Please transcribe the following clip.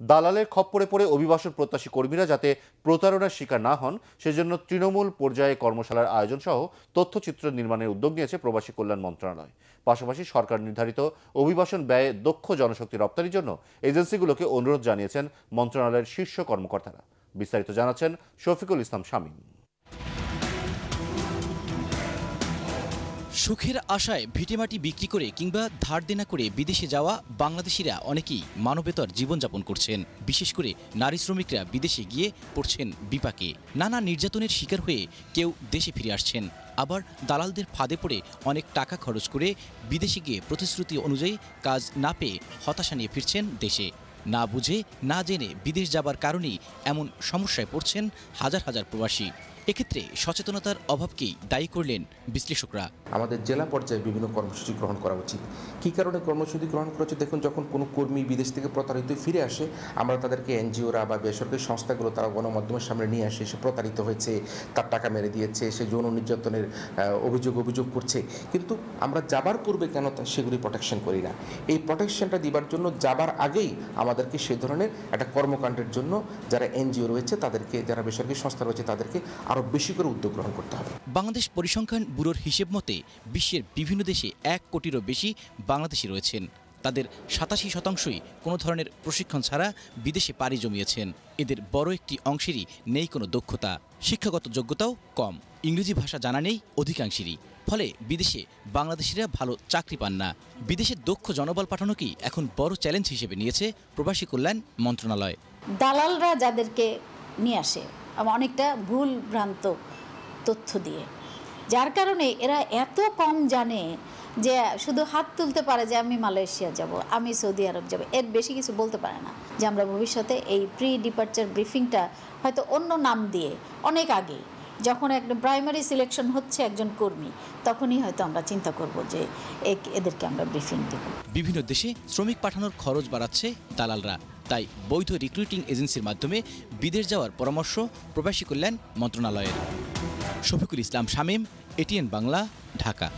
দালালের খপ্পরে পড়ে অভিবাসন প্রত্যাশী কর্মীরা যাতে প্রতারণার শিকার না হন, সেজন্য তৃণমূল পর্যায়ে কর্মশালার আয়োজন সহ তথ্যচিত্র নির্মাণের উদ্যোগ নিয়েছে প্রবাসী কল্যাণ মন্ত্রণালয়। পাশাপাশি সরকার নির্ধারিত অভিবাসন ব্যয়ে দক্ষ জনশক্তি রপ্তানির জন্য এজেন্সিগুলোকে অনুরোধ জানিয়েছেন মন্ত্রণালয়ের শীর্ষ কর্মকর্তারা। বিস্তারিত জানাচ্ছেন শফিকুল ইসলাম শামীম। সুখের আশায় ভিটেমাটি বিক্রি করে কিংবা ধার দেনা করে বিদেশে যাওয়া বাংলাদেশিরা অনেকেই মানবেতর জীবনযাপন করছেন। বিশেষ করে নারী শ্রমিকরা বিদেশে গিয়ে পড়ছেন বিপাকে। নানা নির্যাতনের শিকার হয়ে কেউ দেশে ফিরে আসছেন। আবার দালালদের ফাঁদে পড়ে অনেক টাকা খরচ করে বিদেশে গিয়ে প্রতিশ্রুতি অনুযায়ী কাজ না পেয়ে হতাশা নিয়ে ফিরছেন দেশে। না বুঝে, না জেনে বিদেশ যাবার কারণেই এমন সমস্যায় পড়ছেন হাজার হাজার প্রবাসী। এক্ষেত্রে সচেতনতার অভাবকেই দায়ী করলেন বিশ্লেষকরা। আমাদের জেলা পর্যায়ে বিভিন্ন কর্মসূচি গ্রহণ করা উচিত। কী কারণে কর্মসূচি গ্রহণ করা উচিত? দেখুন, যখন কোনো কর্মী বিদেশ থেকে প্রতারিত ফিরে আসে, আমরা তাদেরকে এনজিওরা বা বেসরকারি সংস্থাগুলো তারা গণমাধ্যমের সামনে নিয়ে আসে সে প্রতারিত হয়েছে, তার টাকা মেরে দিয়েছে, সে যৌন নির্যাতনের অভিযোগ অভিযোগ করছে। কিন্তু আমরা যাবার পূর্বে কেন সেগুলি প্রোটেকশন করি না? এই প্রোটেকশনটা দিবার জন্য, যাবার আগেই আমাদেরকে সে ধরনের একটা কর্মকাণ্ডের জন্য যারা এনজিও রয়েছে, তাদেরকে, যারা বেসরকারি সংস্থা রয়েছে, তাদেরকে আরও বেশি করে উদ্যোগ গ্রহণ করতে হবে। বাংলাদেশ পরিসংখ্যান ব্যুরোর হিসেব মতে বিশ্বের বিভিন্ন দেশে এক কোটিরও বেশি বাংলাদেশি রয়েছেন। তাদের সাতাশি শতাংশই কোনো ধরনের প্রশিক্ষণ ছাড়া বিদেশে পাড়ি জমিয়েছেন। এদের বড় একটি অংশেরই নেই কোনো দক্ষতা। শিক্ষাগত যোগ্যতাও কম। ইংরেজি ভাষা জানা নেই অধিকাংশেরই। ফলে বিদেশে বাংলাদেশিরা ভালো চাকরি পান না। বিদেশে দক্ষ জনবল পাঠানোকেই এখন বড় চ্যালেঞ্জ হিসেবে নিয়েছে প্রবাসী কল্যাণ মন্ত্রণালয়। দালালরা যাদেরকে নিয়ে আসে অনেকটা ভুল ভ্রান্ত তথ্য দিয়ে। যার কারণে এরা এত কম জানে যে শুধু হাত তুলতে পারে যে আমি মালয়েশিয়া যাব, আমি সৌদি আরব যাব, এর বেশি কিছু বলতে পারে না। যে আমরা ভবিষ্যতে এই প্রি ডিপার্চার ব্রিফিংটা হয়তো অন্য নাম দিয়ে, অনেক আগে যখন একটা প্রাইমারি সিলেকশন হচ্ছে একজন কর্মী, তখনই হয়তো আমরা চিন্তা করব যে এদেরকে আমরা ব্রিফিং দেব। বিভিন্ন দেশে শ্রমিক পাঠানোর খরচ বাড়াচ্ছে দালালরা। তাই বৈধ রিক্রুটিং এজেন্সির মাধ্যমে বিদেশ যাওয়ার পরামর্শ প্রবাসী কল্যাণ মন্ত্রণালয়ের। শফিকুল ইসলাম শামীম এটিএন বাংলা ঢাকা।